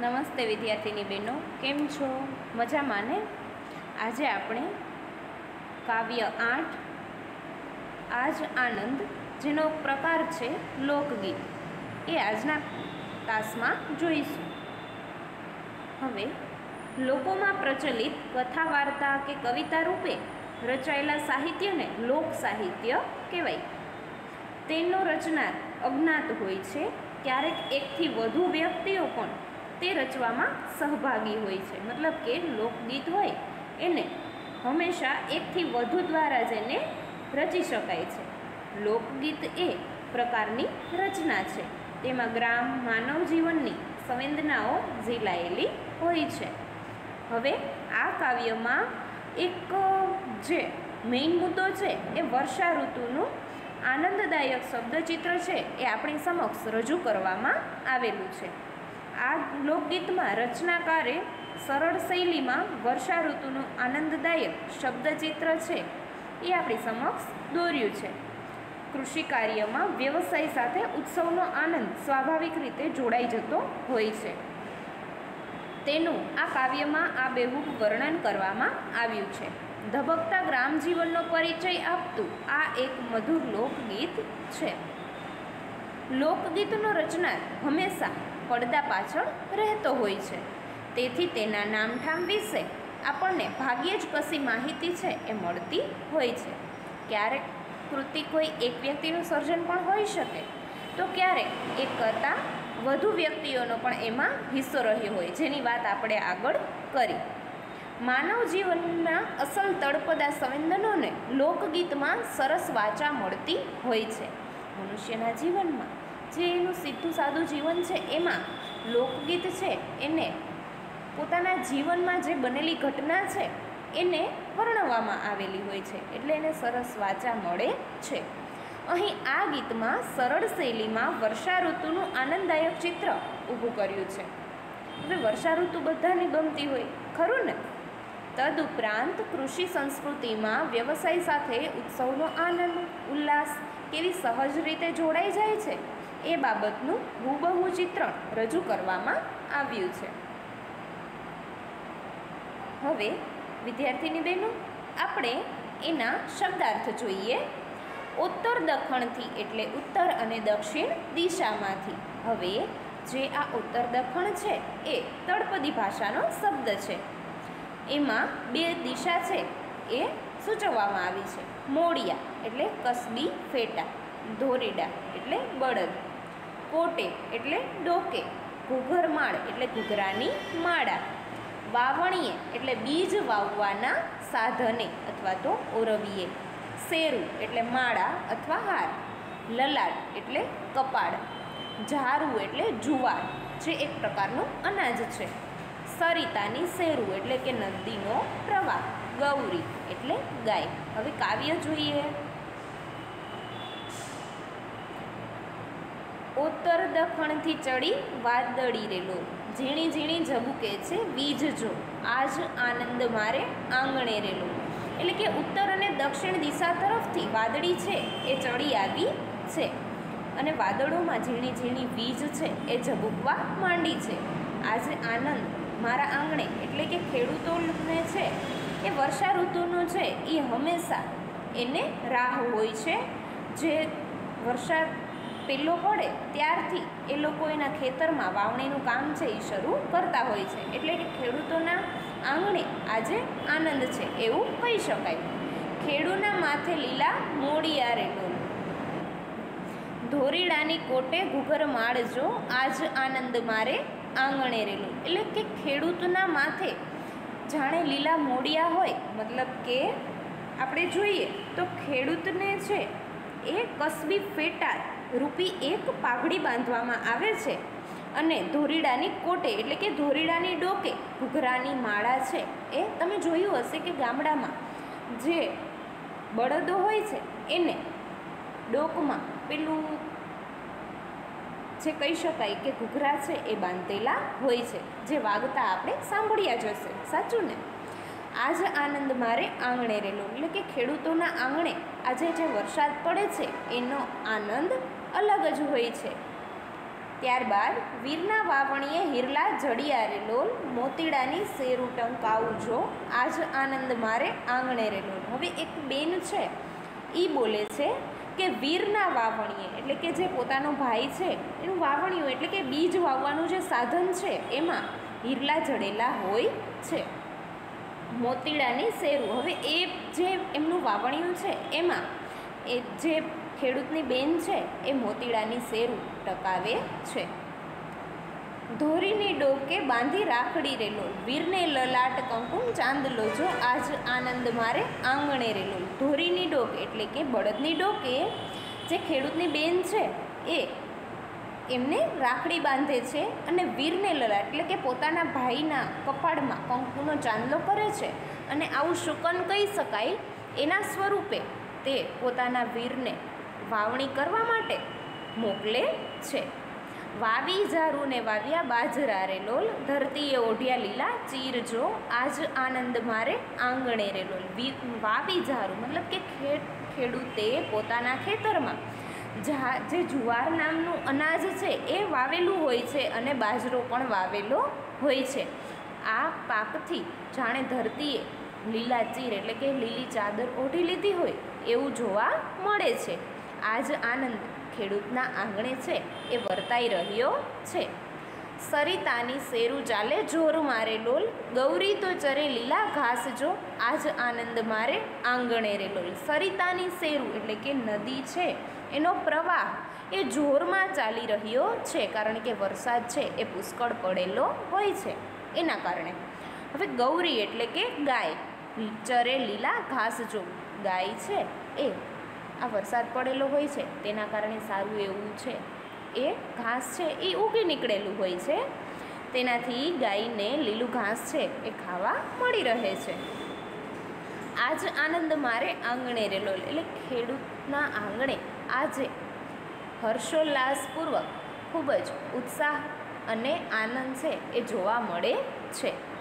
નમસ્તે વિદ્યાર્થીની બહેનો, કેમ છો? મજામાં ને? આજે આપણે કાવ્ય આઠ, આજ આનંદ, જેનો પ્રકાર છે લોકગીત. એ આજના તાસમાં જોઈશું. હવે, લોકોમાં પ્રચલિત કથા વાર્તા કે કવિતા રૂપે રચાયેલા સાહિત્યને લોક સાહિત્ય કહેવાય. તેનો રચનાર અજ્ઞાત હોય છે, ક્યારેક એકથી વધુ વ્યક્તિઓ પણ તે રચવામાં સહભાગી હોય છે. મતલબ કે લોકગીત હોય એને હંમેશા એકથી વધુ દ્વારા જ એને રચી શકાય છે. લોકગીત એ પ્રકારની રચના છે. તેમાં ગ્રામ માનવ જીવનની સંવેદનાઓ ઝીલાયેલી હોય છે. હવે આ કાવ્યમાં એક, જે મેઇન મુદ્દો છે એ વર્ષા ઋતુનું આનંદદાયક શબ્દચિત્ર છે એ આપણી સમક્ષ રજૂ કરવામાં આવેલું છે. આ લોકગીતમાં રચનાકારે સરળ શૈલીમાં વર્ષા ઋતુનું આનંદદાયક શબ્દચિત્ર છે. એ આપણી સમક્ષ દોર્યું છે. કૃષિ કાર્યમાં વ્યવસાય સાથે ઉત્સવનો આનંદ સ્વાભાવિક રીતે જોડાઈ જતો હોય છે. તેનું આ કાવ્યમાં આ બેહૂબ વર્ણન કરવામાં આવ્યું છે. ધબકતા ગ્રામજીવનનો પરિચય આપતું આ એક મધુર લોકગીત છે. લોકગીતનો રચનાર હંમેશા પડદા પાછળ રહેતો હોય છે. તેથી તેના નામઠામ વિશે આપણને ભાગ્યે જ કશી માહિતી છે એ મળતી હોય છે. ક્યારેક કૃતિ કોઈ એક વ્યક્તિનું સર્જન પણ હોઈ શકે, તો ક્યારેક એક કરતાં વધુ વ્યક્તિઓનો પણ એમાં હિસ્સો રહ્યો હોય, જેની વાત આપણે આગળ કરી. માનવ જીવનના અસલ તળપદા સંવેદનોને લોકગીતમાં સરસ વાચા મળતી હોય છે. મનુષ્યના જીવનમાં જે એનું સીધું સાદું જીવન છે, એમાં લોકગીત છે, એને પોતાના જીવનમાં જે બનેલી ઘટના છે, એને વર્ણવવામાં આવેલી હોય છે, એટલે એને સરસ વાચા મળે છે. અહીં આ ગીતમાં સરળ શૈલીમાં વર્ષા ઋતુનું આનંદદાયક ચિત્ર ઊભું કર્યું છે. હવે વર્ષા ઋતુ બધાને ગમતી હોય, ખરું ને? તદુપરાંત કૃષિ સંસ્કૃતિમાં વ્યવસાય સાથે ઉત્સવનો આનંદ, ઉલ્લાસ કેવી સહજ રીતે જોડાઈ જાય છે? એ બાબતનું હુબહુ ચિત્રણ રજૂ કરવામાં આવ્યું છે. હવે, વિદ્યાર્થીની બહેનો, આપણે એના શબ્દાર્થ જોઈએ. ઉત્તર દખણથી એટલે ઉત્તર અને દક્ષિણ દિશામાંથી. હવે, જે આ ઉત્તર દખણ છે, એ તળપદી ભાષાનો શબ્દ છે. એમાં બે દિશા છે, એ સૂચવવામાં આવી છે. મોડિયા એટલે કસબી ફેટા, ધોરીડા એટલે બળદ. કોટે એટલે ડોકે ઘૂઘરમાળ એટલે ઘૂઘરાની માળા, વાવણીએ એટલે બીજ વાવવાના સાધને અથવા તો ઓરવીએ, શેરું એટલે માળા અથવા હાર, લલાટ એટલે કપાળ, ઝારું એટલે જુવાર, જે એક પ્રકારનું અનાજ છે. સરિતાની શેરું એટલે કે નદીનો પ્રવાહ, ગૌરી એટલે ગાય. હવે કાવ્ય જોઈએ. ઉત્તર દખણથી ચડી વાદળી રેલો. ઝીણી ઝીણી ઝબુકે છે, વીજ જો. આજ આનંદ મારે આંગણે રેલો. એટલે કે ઉત્તર અને દક્ષિણ દિશા તરફથી વાદળી છે, એ ચડી આવી છે. અને વાદળોમાં ઝીણી ઝીણી વીજ છે, એ ઝબુકવા માંડી છે. આજે આનંદ મારા આંગણે, એટલે કે ખેડૂતોને છે, એ વર્ષા ઋતુનો છે, એ હંમેશા એને રાહ હોય છે. જે વરસાદ પેલો પડે ત્યારથી એ લોકો એના ખેતરમાં વાવણીનું કામ છે એ શરૂ કરતા હોય છે. એટલે કે ખેડૂતોના આંગણે આજે આનંદ છે એવું કહી શકાય. ખેડૂના માથે લીલા મોડિયા રેલો ધોરીડાની કોટે ઘૂઘર માળજો, આજ આનંદ મારે આંગણે રેલું. એટલે કે ખેડૂતના માથે જાણે લીલા મોડિયા હોય, મતલબ કે આપણે જોઈએ તો ખેડૂતને છે એ કસબી ફેટા રૂપી એક પાઘડી બાંધવામાં આવે છે અને ધોરીડાની કોટે, એટલે કે ધોરીડાની ડોકે ઘૂઘરાની માળા છે. એ તમે જોયું હશે કે ગામડામાં જે બળદો હોય છે, એને ડોકમાં પેલું જે કહી શકાય કે ઘૂઘરા છે, એ બાંધેલા હોય છે. જે વાગતા આપણે સાંભળ્યા જ હશે. સાચું ને? આજ આનંદ મારે આંગણે રહેલો. એટલે કે ખેડૂતોના આંગણે આજે જે વરસાદ પડે છે, એનો આનંદ અલગ જ હોય છે. ત્યારબાદ વીરના વાવણીએ હિરલા, જડિયારે, લોલ, મોતીડાની શેરું ટંકાવું જો આજ આનંદ મારે આંગણે રે લોલ હવે એક બેન છે. એ બોલે છે કે વીરના વાવણીએ, એટલે કે જે પોતાનો ભાઈ છે, એનું વાવણિયું એટલે કે બીજ વાવવાનું જે સાધન છે, એમાં હિરલા જડેલા હોય છે. મોતીડાની શેરું. હવે એ જે એમનું વાવણિયું છે, એમાં એ જે ખેડૂતની બેન છે એ મોતીડાની શેરું ટકાવે છે. ધોરીની ડોકે બાંધી રાખડી રેલો, વીરને લલાટ કંકુમ ચાંદ લોજો, આજ આનંદ મારે આંગણે રેલો. ધોરીની ડોક એટલે કે બળદની ડોકે, જે ખેડૂતની બેન છે એ એમને રાખડી બાંધે છે અને વીરને લલાટ, એટલે કે પોતાના ભાઈના કપાળમાં કંકુનો ચાંદલો કરે છે અને આવું શુકન કહી શકાય, એના સ્વરૂપે તે પોતાના વીરને વાવણી કરવા માટે મોકલે છે. વાવી ઝારુને વાવ્યા બાજરા રે લોલ ધરતીએ ઓઢ્યા લીલા ચીર જો, આજ આનંદ મારે આંગણે રે લોલ વાવી ઝારું મતલબ કે ખેડ, ખેડૂતે પોતાના ખેતરમાં જે જુવાર નામનું અનાજ છે એ વાવેલું હોય છે અને બાજરો પણ વાવેલો હોય છે. આ પાકથી જાણે ધરતીએ લીલા ચીર એટલે કે લીલી ચાદર ઓઢી લીધી હોય એવું જોવા મળે છે. આજ આનંદ ખેડૂતના આંગણે છે એ વર્તાઈ રહ્યો છે. સરિતાની શેરું ચાલે જોર મારે લોલ ગૌરી તો ચરે લીલા ઘાસ જો, આજ આનંદ મારે આંગણે રે લોલ સરિતાની શેરું એટલે કે નદી છે, એનો પ્રવાહ એ જોરમાં ચાલી રહ્યો છે કારણ કે વરસાદ છે એ પુષ્કળ પડેલો હોય છે, એના કારણે. હવે ગૌરી એટલે કે ગાય, ચરે લીલા ઘાસ જો, ગાય છે એ આ વરસાદ પડેલો હોય છે, તેના કારણે સારું એવું છે. એ ઘાસ છે, એ ઉગી નીકળેલું હોય છે. તેનાથી ગાયને લીલું ઘાસ છે, એ ખાવા મળી રહે છે. આજ આનંદ મારે આંગણે રેલો એટલે ખેડૂતના આંગણે આજે હર્ષોલ્લાસપૂર્વક ખૂબ જ ઉત્સાહ અને આનંદ છે, એ જોવા મળે છે.